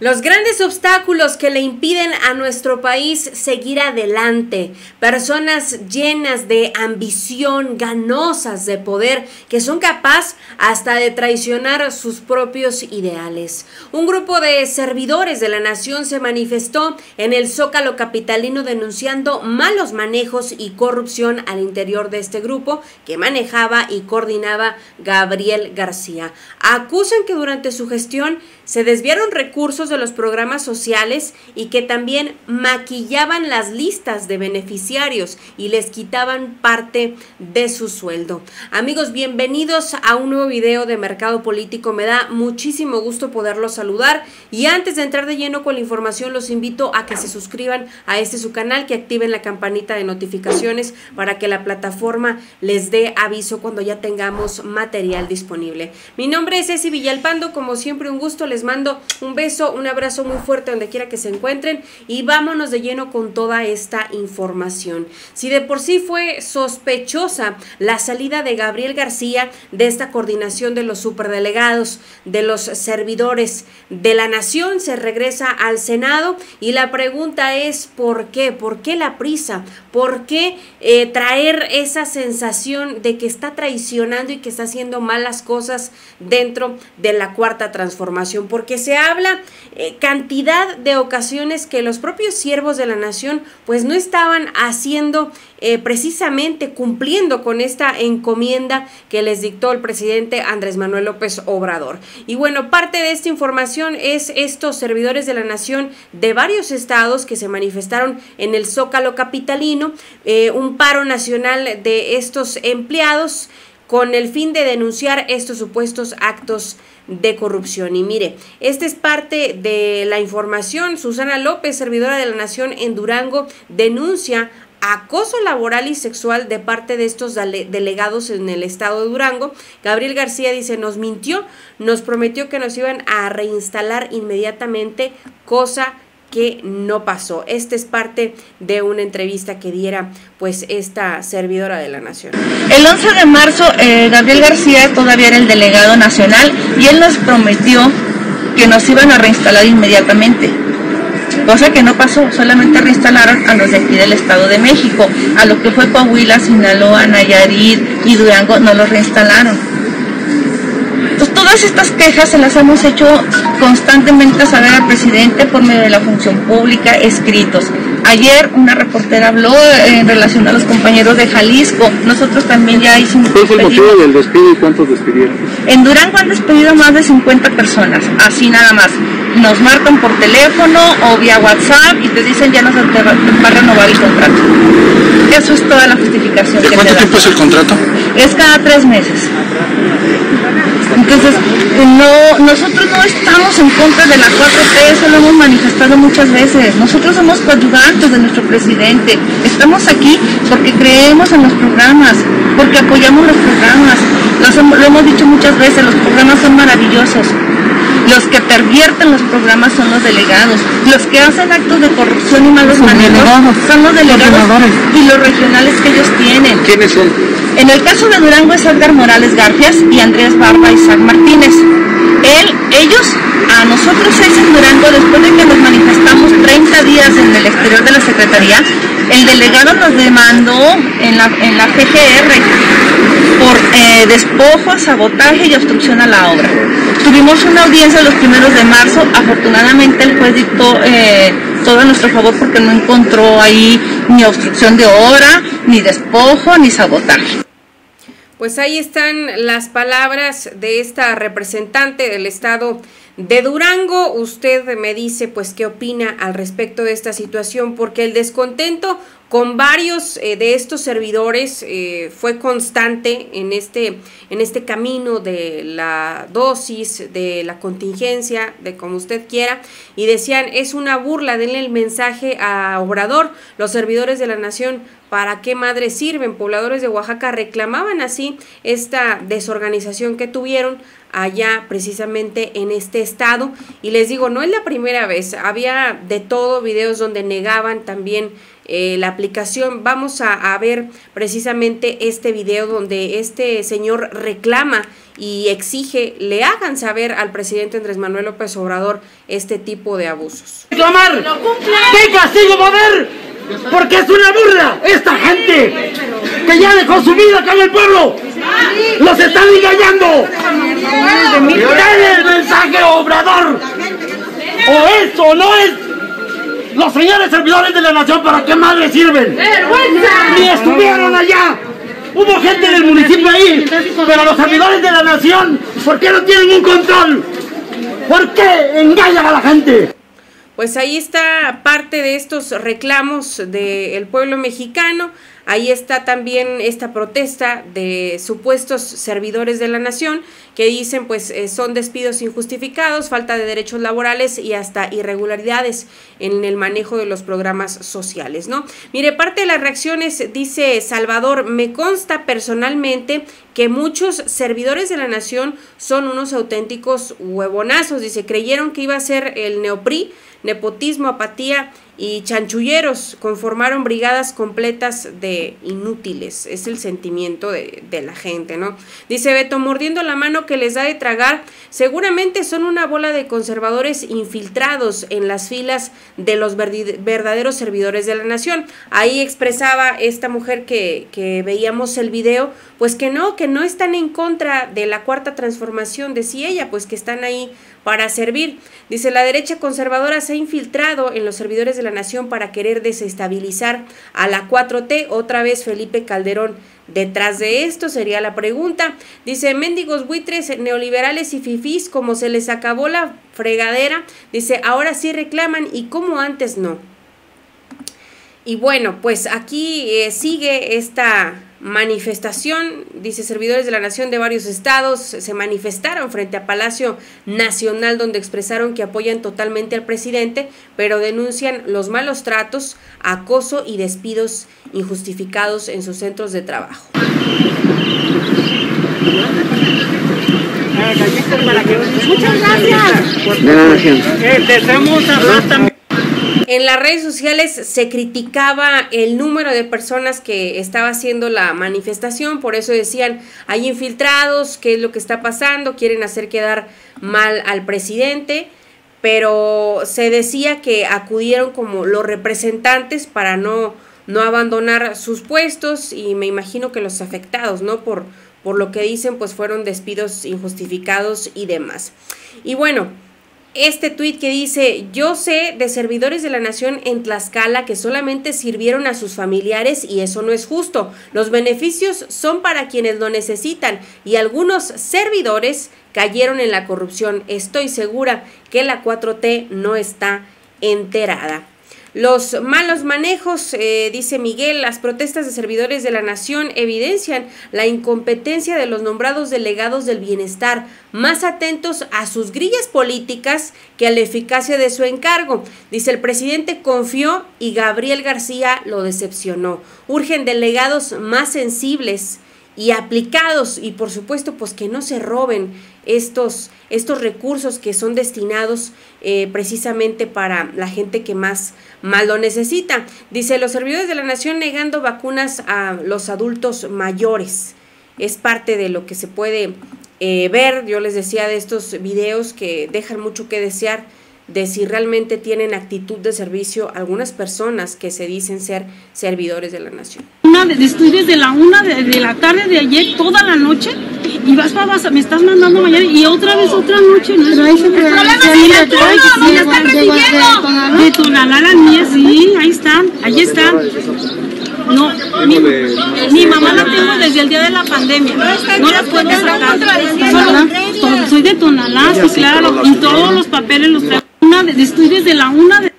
Los grandes obstáculos que le impiden a nuestro país seguir adelante, personas llenas de ambición, ganosas de poder, que son capaces hasta de traicionar sus propios ideales. Un grupo de servidores de la nación se manifestó en el Zócalo capitalino denunciando malos manejos y corrupción al interior de este grupo que manejaba y coordinaba Gabriel García. Acusan que durante su gestión se desviaron recursos de los programas sociales y que también maquillaban las listas de beneficiarios y les quitaban parte de su sueldo. Amigos, bienvenidos a un nuevo video de Mercado Político. Me da muchísimo gusto poderlos saludar y antes de entrar de lleno con la información los invito a que se suscriban a este su canal, que activen la campanita de notificaciones para que la plataforma les dé aviso cuando ya tengamos material disponible. Mi nombre es Ceci Villalpando, como siempre un gusto les mando un beso, un abrazo muy fuerte donde quiera que se encuentren y vámonos de lleno con toda esta información. Si de por sí fue sospechosa la salida de Gabriel García de esta coordinación de los superdelegados, de los servidores de la nación, se regresa al Senado y la pregunta es ¿por qué? ¿Por qué la prisa? ¿Por qué eh, traer esa sensación de que está traicionando y que está haciendo malas cosas dentro de la cuarta transformación? porque se habla eh, cantidad de ocasiones que los propios siervos de la nación pues no estaban haciendo eh, precisamente cumpliendo con esta encomienda que les dictó el presidente Andrés Manuel López Obrador. Y bueno, parte de esta información es estos servidores de la nación de varios estados que se manifestaron en el Zócalo Capitalino, eh, un paro nacional de estos empleados con el fin de denunciar estos supuestos actos de corrupción. Y mire, esta es parte de la información. Susana López, servidora de la Nación en Durango, denuncia acoso laboral y sexual de parte de estos delegados en el estado de Durango. Gabriel García dice, nos mintió, nos prometió que nos iban a reinstalar inmediatamente, cosa que no pasó. Esta es parte de una entrevista que diera pues esta servidora de la nación. El 11 de marzo eh, Gabriel García todavía era el delegado nacional y él nos prometió que nos iban a reinstalar inmediatamente. Cosa que no pasó, solamente reinstalaron a los de aquí del Estado de México. A lo que fue Coahuila, Sinaloa, Nayarit y Durango no los reinstalaron todas estas quejas se las hemos hecho constantemente saber al presidente por medio de la función pública, escritos. Ayer una reportera habló en relación a los compañeros de Jalisco. Nosotros también ya hicimos. ¿Cuál fue el motivo del despido y cuántos despidieron? En Durango han despedido más de 50 personas, así nada más. Nos marcan por teléfono o vía WhatsApp y te dicen ya no se te va a renovar el contrato. Eso es toda la justificación. ¿De cuánto tiempo es el contrato? Es cada tres meses. Entonces, no, nosotros no estamos en contra de la 4T, eso lo hemos manifestado muchas veces. Nosotros somos coadyuvantes de nuestro presidente. Estamos aquí porque creemos en los programas, porque apoyamos los programas. lo hemos dicho muchas veces, los programas son maravillosos. Los que pervierten los programas son los delegados. Los que hacen actos de corrupción y malos manejos son los delegados y los regionales que ellos tienen. ¿Quiénes son? En el caso de Durango es Edgar Morales Garfias y Andrés Barba Isaac Martínez. Él, ellos, a nosotros seis en Durango, después de que nos manifestamos 30 días en el exterior de la Secretaría, el delegado nos demandó en la, en la por eh, despojo, sabotaje y obstrucción a la obra. Tuvimos una audiencia los primeros de marzo, afortunadamente el juez dictó eh, todo a nuestro favor porque no encontró ahí ni obstrucción de obra, ni despojo, ni sabotaje. Pues ahí están las palabras de esta representante del estado de Durango. Usted me dice pues qué opina al respecto de esta situación porque el descontento con varios eh, de estos servidores eh, fue constante en este, en este camino de la dosis, de la contingencia, de como usted quiera, y decían, es una burla, denle el mensaje a Obrador, los servidores de la nación, ¿para qué madre sirven? Pobladores de Oaxaca reclamaban así esta desorganización que tuvieron allá precisamente en este estado y les digo, no es la primera vez, había de todo videos donde negaban también eh, la aplicación. Vamos a, a, ver precisamente este video donde este señor reclama y exige le hagan saber al presidente Andrés Manuel López Obrador este tipo de abusos. Reclamar, ¿qué castigo va a haber? Porque es una burla esta gente que ya dejó su vida acá en el pueblo. Los están engañando. Dale el mensaje, obrador. O eso o no es. Los señores servidores de la nación, ¿para qué madre sirven? Ni estuvieron allá. Hubo gente del municipio ahí, pero los servidores de la nación, ¿por qué no tienen un control? ¿Por qué engañan a la gente? Pues ahí está parte de estos reclamos del pueblo mexicano. Ahí está también esta protesta de supuestos servidores de la nación que dicen pues eh, son despidos injustificados, falta de derechos laborales y hasta irregularidades en el manejo de los programas sociales, ¿no? Mire, parte de las reacciones dice Salvador, me consta personalmente que muchos servidores de la nación son unos auténticos huevonazos, dice, creyeron que iba a ser el neopri nepotismo, apatía y chanchulleros conformaron brigadas completas de inútiles. Es el sentimiento de, la gente, ¿no? Dice Beto, mordiendo la mano que les da de tragar, seguramente son una bola de conservadores infiltrados en las filas de los verdaderos servidores de la nación. Ahí expresaba esta mujer que, que veíamos el video, pues que no, que no están en contra de la cuarta transformación, decía ella, pues que están ahí para servir. Dice, la derecha conservadora se ha infiltrado en los servidores de la nación para querer desestabilizar a la 4T. Otra vez Felipe Calderón. Detrás de esto sería la pregunta. Dice, mendigos buitres neoliberales y fifís, como se les acabó la fregadera, dice, ahora sí reclaman y como antes no. Y bueno, pues aquí eh, sigue esta manifestación, dice servidores de la nación de varios estados, se manifestaron frente a Palacio Nacional donde expresaron que apoyan totalmente al presidente, pero denuncian los malos tratos, acoso y despidos injustificados en sus centros de trabajo. Muchas gracias. En las redes sociales se criticaba el número de personas que estaba haciendo la manifestación, por eso decían, hay infiltrados, ¿qué es lo que está pasando? Quieren hacer quedar mal al presidente, pero se decía que acudieron como los representantes para no, no abandonar sus puestos y me imagino que los afectados, ¿no? Por, por lo que dicen, pues fueron despidos injustificados y demás. Y bueno, este tuit que dice, yo sé de servidores de la nación en Tlaxcala que solamente sirvieron a sus familiares y eso no es justo. Los beneficios son para quienes lo necesitan y algunos servidores cayeron en la corrupción. Estoy segura que la 4T no está enterada. Los malos manejos, eh, dice Miguel, las protestas de servidores de la nación evidencian la incompetencia de los nombrados delegados del bienestar, más atentos a sus grillas políticas que a la eficacia de su encargo. Dice el presidente confió y Gabriel García lo decepcionó. Urgen delegados más sensibles y aplicados y por supuesto pues que no se roben estos, estos recursos que son destinados eh, precisamente para la gente que más mal lo necesita. Dice los servidores de la nación negando vacunas a los adultos mayores. Es parte de lo que se puede eh, ver, yo les decía de estos videos que dejan mucho que desear de si realmente tienen actitud de servicio algunas personas que se dicen ser servidores de la nación. Una de, estoy desde la una de, de, la tarde de ayer toda la noche y vas para vas, me estás mandando mañana y otra vez otra noche. ¿no? Pero ahí se te están recibiendo. De Tonalá la mía, sí, ahí están, ahí están. No, mi, mi, mamá la tengo desde el día de la pandemia. No la puedo sacar. Solo, soy de Tonalá, sí, claro. Y todos los papeles los traigo. Una de, estoy desde la una de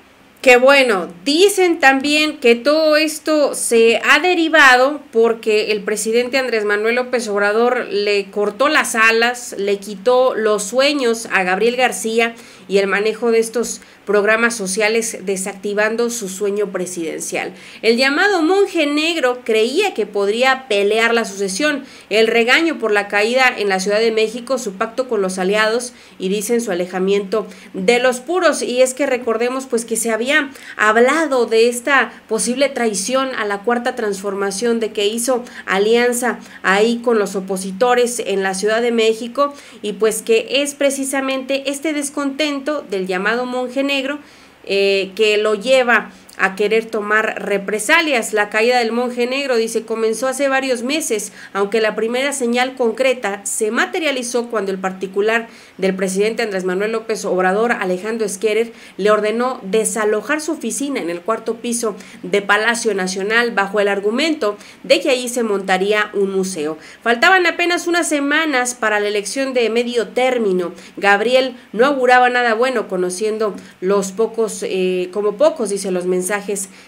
que bueno, dicen también que todo esto se ha derivado porque el presidente Andrés Manuel López Obrador le cortó las alas, le quitó los sueños a Gabriel García y el manejo de estos programas sociales desactivando su sueño presidencial. El llamado monje negro creía que podría pelear la sucesión, el regaño por la caída en la Ciudad de México, su pacto con los aliados y dicen su alejamiento de los puros. Y es que recordemos pues que se había hablado de esta posible traición a la cuarta transformación de que hizo alianza ahí con los opositores en la Ciudad de México y pues que es precisamente este descontento del llamado monje negro eh, que lo lleva a querer tomar represalias. La caída del monje negro, dice, comenzó hace varios meses, aunque la primera señal concreta se materializó cuando el particular del presidente Andrés Manuel López Obrador, Alejandro Esquerer, le ordenó desalojar su oficina en el cuarto piso de Palacio Nacional bajo el argumento de que allí se montaría un museo. Faltaban apenas unas semanas para la elección de medio término. Gabriel no auguraba nada bueno conociendo los pocos, eh, como pocos, dice los mensajes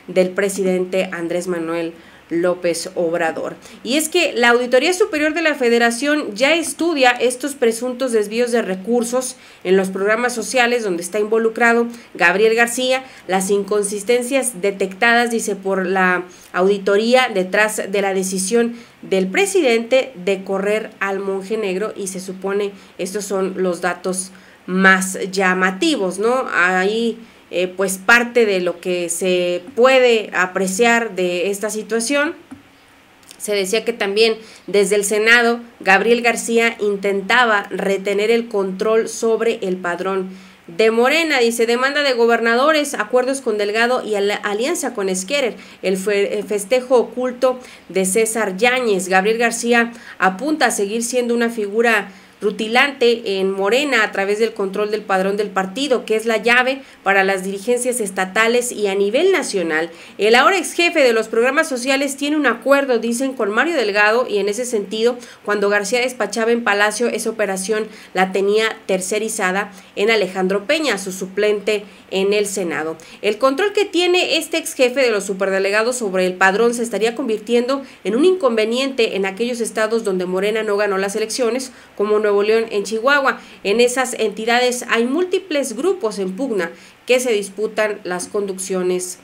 del presidente Andrés Manuel López Obrador. Y es que la Auditoría Superior de la Federación ya estudia estos presuntos desvíos de recursos en los programas sociales donde está involucrado Gabriel García, las inconsistencias detectadas, dice, por la auditoría detrás de la decisión del presidente de correr al monje negro y se supone estos son los datos más llamativos, ¿no? Ahí eh, pues parte de lo que se puede apreciar de esta situación. Se decía que también desde el Senado Gabriel García intentaba retener el control sobre el padrón de Morena, dice, demanda de gobernadores, acuerdos con Delgado y alianza con Esquerer, el festejo oculto de César Yáñez. Gabriel García apunta a seguir siendo una figura rutilante en Morena a través del control del padrón del partido, que es la llave para las dirigencias estatales y a nivel nacional. El ahora ex jefe de los programas sociales tiene un acuerdo, dicen, con Mario Delgado y en ese sentido, cuando García despachaba en Palacio, esa operación la tenía tercerizada en Alejandro Peña, su suplente en el Senado. El control que tiene este ex jefe de los superdelegados sobre el padrón se estaría convirtiendo en un inconveniente en aquellos estados donde Morena no ganó las elecciones, como Nuevo en Chihuahua. En esas entidades hay múltiples grupos en pugna que se disputan las conducciones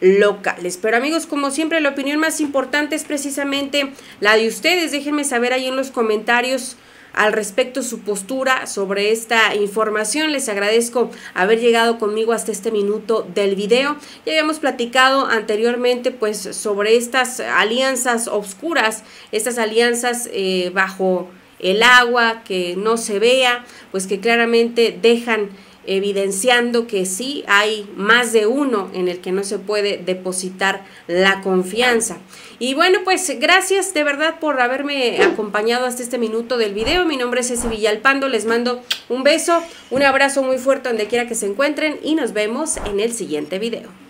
locales. Pero amigos, como siempre, la opinión más importante es precisamente la de ustedes. Déjenme saber ahí en los comentarios al respecto su postura sobre esta información. Les agradezco haber llegado conmigo hasta este minuto del video. Ya habíamos platicado anteriormente pues sobre estas alianzas obscuras, estas alianzas eh, bajo el agua, que no se vea, pues que claramente dejan evidenciando que sí hay más de uno en el que no se puede depositar la confianza. Y bueno, pues gracias de verdad por haberme acompañado hasta este minuto del video. Mi nombre es Ceci Villalpando, les mando un beso, un abrazo muy fuerte donde quiera que se encuentren y nos vemos en el siguiente video.